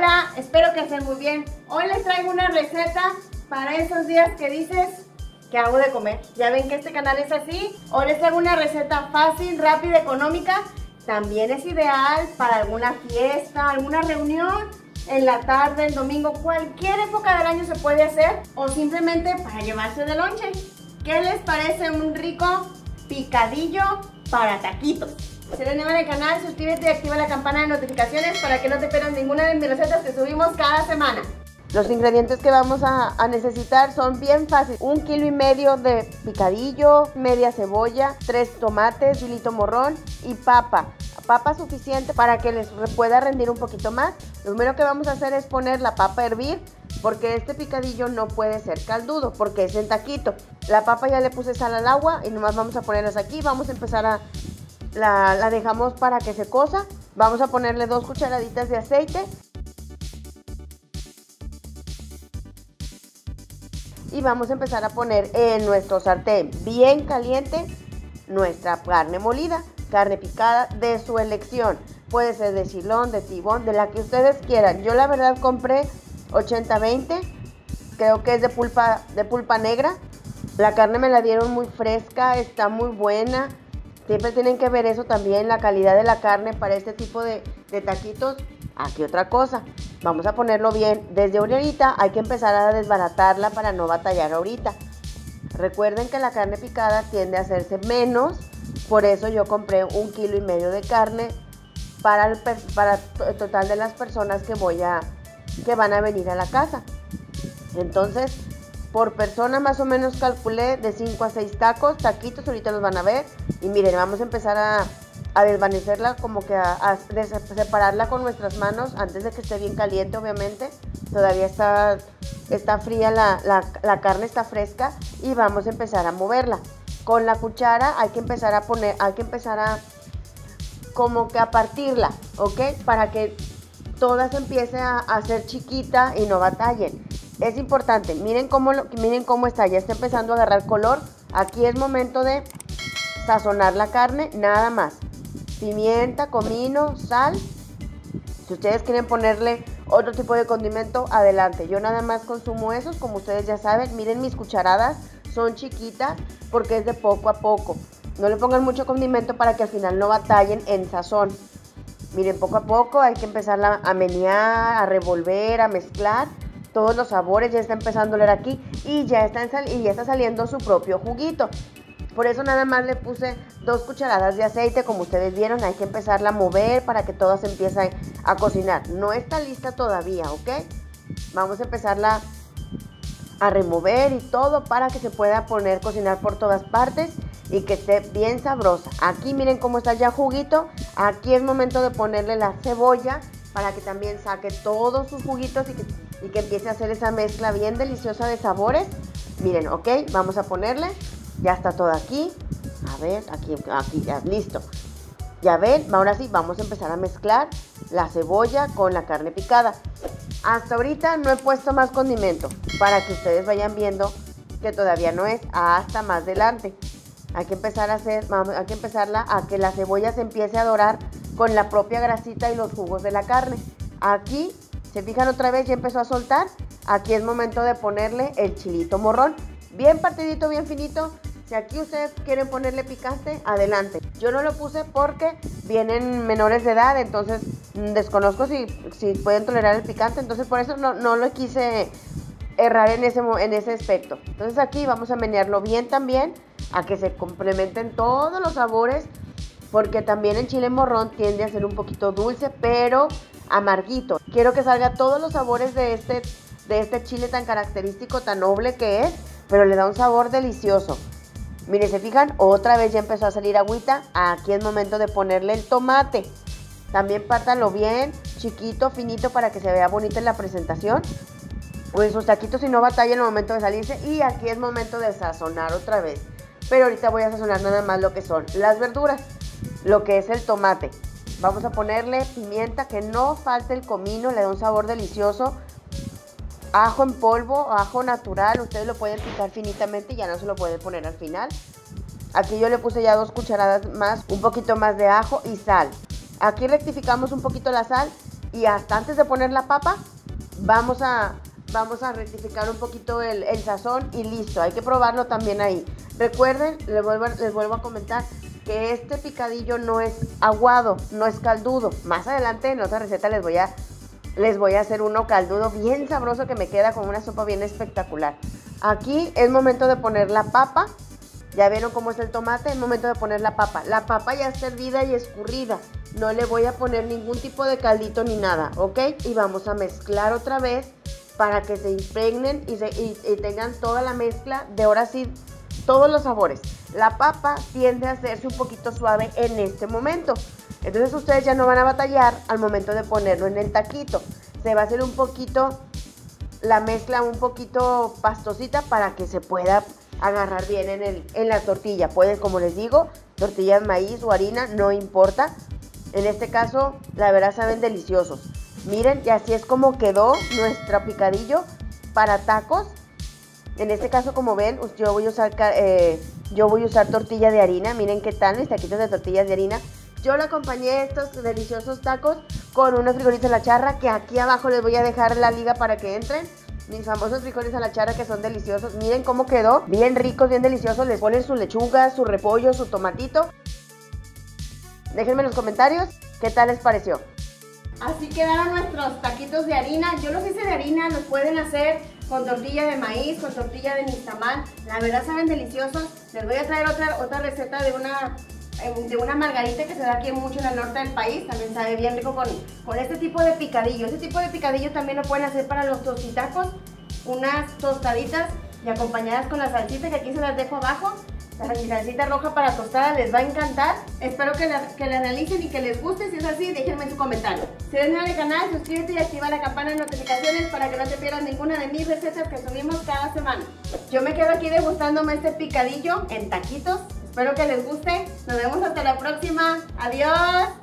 Hola, espero que estén muy bien. Hoy les traigo una receta para esos días que dices que hago de comer. Ya ven que este canal es así. Hoy les traigo una receta fácil, rápida, económica. También es ideal para alguna fiesta, alguna reunión en la tarde, el domingo, cualquier época del año se puede hacer o simplemente para llevarse de lonche. ¿Qué les parece un rico picadillo para taquitos? Si eres nuevo en el canal, suscríbete y activa la campana de notificaciones para que no te pierdas ninguna de mis recetas que subimos cada semana. Los ingredientes que vamos a, necesitar son bien fáciles. Un kilo y medio de picadillo, media cebolla, tres tomates, chilito morrón y papa. Papa suficiente para que les pueda rendir un poquito más. Lo primero que vamos a hacer es poner la papa a hervir porque este picadillo no puede ser caldudo porque es en taquito. La papa ya le puse sal al agua y nomás vamos a ponerlas aquí. Vamos a empezar a la, dejamos para que se cosa. Vamos a ponerle dos cucharaditas de aceite. Y vamos a empezar a poner en nuestro sartén bien caliente nuestra carne molida, carne picada de su elección. Puede ser de chilón, de tibón, de la que ustedes quieran. Yo la verdad compré 80-20, creo que es de pulpa, de pulpa negra. La carne me la dieron muy fresca, está muy buena. Siempre tienen que ver eso también, la calidad de la carne para este tipo de, taquitos. Aquí otra cosa, vamos a ponerlo bien. Desde ahorita hay que empezar a desbaratarla para no batallar ahorita. Recuerden que la carne picada tiende a hacerse menos, por eso yo compré un kilo y medio de carne para el, para el total de las personas que voy a que van a venir a la casa. Entonces, por persona más o menos calculé de 5 a 6 tacos, taquitos, ahorita los van a ver. Y miren, vamos a empezar a, desvanecerla, como que a, separarla con nuestras manos antes de que esté bien caliente, obviamente. Todavía está, fría, la, carne está fresca y vamos a empezar a moverla. Con la cuchara hay que empezar a poner, hay que empezar a como que a partirla, ¿ok? Para que toda se empiece a hacer chiquita y no batallen. Es importante, miren cómo, miren cómo está, ya está empezando a agarrar color. Aquí es momento de sazonar la carne, nada más. Pimienta, comino, sal. Si ustedes quieren ponerle otro tipo de condimento, adelante. Yo nada más consumo esos, como ustedes ya saben. Miren mis cucharadas, son chiquitas porque es de poco a poco. No le pongan mucho condimento para que al final no batallen en sazón. Miren, poco a poco hay que empezar a menear, a revolver, a mezclar todos los sabores, ya está empezando a oler aquí y ya, está y ya está saliendo su propio juguito. Por eso nada más le puse dos cucharadas de aceite, como ustedes vieron, hay que empezarla a mover para que todo se empiece a cocinar. No está lista todavía, ¿ok? Vamos a empezarla a remover y todo para que se pueda poner cocinar por todas partes y que esté bien sabrosa. Aquí miren cómo está ya juguito. Aquí es momento de ponerle la cebolla para que también saque todos sus juguitos y que y que empiece a hacer esa mezcla bien deliciosa de sabores. Miren, ok, vamos a ponerle, ya está todo aquí. A ver, aquí, aquí, ya, listo. Ya ven, ahora sí, vamos a empezar a mezclar la cebolla con la carne picada. Hasta ahorita no he puesto más condimento para que ustedes vayan viendo que todavía no es hasta más adelante. Hay que empezar a hacer, hay que empezarla a que la cebolla se empiece a dorar con la propia grasita y los jugos de la carne. Aquí se fijan otra vez, ya empezó a soltar. Aquí es momento de ponerle el chilito morrón. Bien partidito, bien finito. Si aquí ustedes quieren ponerle picante, adelante. Yo no lo puse porque vienen menores de edad, entonces mm, desconozco si, si pueden tolerar el picante. Entonces por eso no, no lo quise errar en ese, en ese aspecto. Entonces aquí vamos a menearlo bien también, a que se complementen todos los sabores, porque también el chile morrón tiende a ser un poquito dulce, pero amarguito. Quiero que salga todos los sabores de este, de este chile tan característico, tan noble que es, pero le da un sabor delicioso. Mire, se fijan, otra vez ya empezó a salir agüita. Aquí es momento de ponerle el tomate. También pártanlo bien, chiquito, finito, para que se vea bonito en la presentación. Pues sus taquitos si no batalla en el momento de salirse. Y aquí es momento de sazonar otra vez. Pero ahorita voy a sazonar nada más lo que son las verduras. Lo que es el tomate. Vamos a ponerle pimienta, que no falte el comino, le da un sabor delicioso. Ajo en polvo, ajo natural, ustedes lo pueden picar finitamente, ya no se lo pueden poner al final. Aquí yo le puse ya dos cucharadas más, un poquito más de ajo y sal. Aquí rectificamos un poquito la sal Y hasta antes de poner la papa, vamos a, vamos a rectificar un poquito el, sazón y listo. Hay que probarlo también ahí. Recuerden, les vuelvo, les vuelvo a comentar que este picadillo no es aguado, no es caldudo. Más adelante en otra receta les voy a, les voy a hacer uno caldudo bien sabroso que me queda con una sopa bien espectacular. Aquí es momento de poner la papa. Ya vieron cómo es el tomate, es momento de poner la papa. La papa ya está hervida y escurrida. No le voy a poner ningún tipo de caldito ni nada, ¿ok? Y vamos a mezclar otra vez para que se impregnen y, tengan toda la mezcla de ahora sí todos los sabores. La papa tiende a hacerse un poquito suave en este momento. Entonces ustedes ya no van a batallar al momento de ponerlo en el taquito. Se va a hacer un poquito la mezcla un poquito pastosita para que se pueda agarrar bien en, el, en la tortilla. Pueden, como les digo, tortillas maíz o harina, no importa. En este caso, la verdad saben deliciosos. Miren, y así es como quedó nuestro picadillo para tacos. En este caso, como ven, yo voy a usar, eh, yo voy a usar tortilla de harina. Miren qué tal mis taquitos de tortillas de harina. Yo le acompañé estos deliciosos tacos con unos frijoles a la charra, que aquí abajo les voy a dejar la liga para que entren. Mis famosos frijoles a la charra que son deliciosos. Miren cómo quedó. Bien ricos, bien deliciosos. Les ponen su lechuga, su repollo, su tomatito. Déjenme en los comentarios qué tal les pareció. Así quedaron nuestros taquitos de harina. Yo los hice de harina, los pueden hacer con tortilla de maíz, con tortilla de nixtamal. La verdad saben deliciosos. Les voy a traer otra, otra receta de una, em, de una margarita que se da aquí mucho en el norte del país. También sabe bien rico con, con este tipo de picadillo. Este tipo de picadillo también lo pueden hacer para los tostitacos. Unas tostaditas y acompañadas con la salsita que aquí se las dejo abajo la salsita roja para tostada les va a encantar. Espero que la, que la realicen y que les guste. Si es así, déjenme su comentario. Si eres nuevo al canal, suscríbete y activa la campana de notificaciones para que no te pierdas ninguna de mis recetas que subimos cada semana. Yo me quedo aquí degustándome este picadillo en taquitos. Espero que les guste. Nos vemos hasta la próxima. Adiós.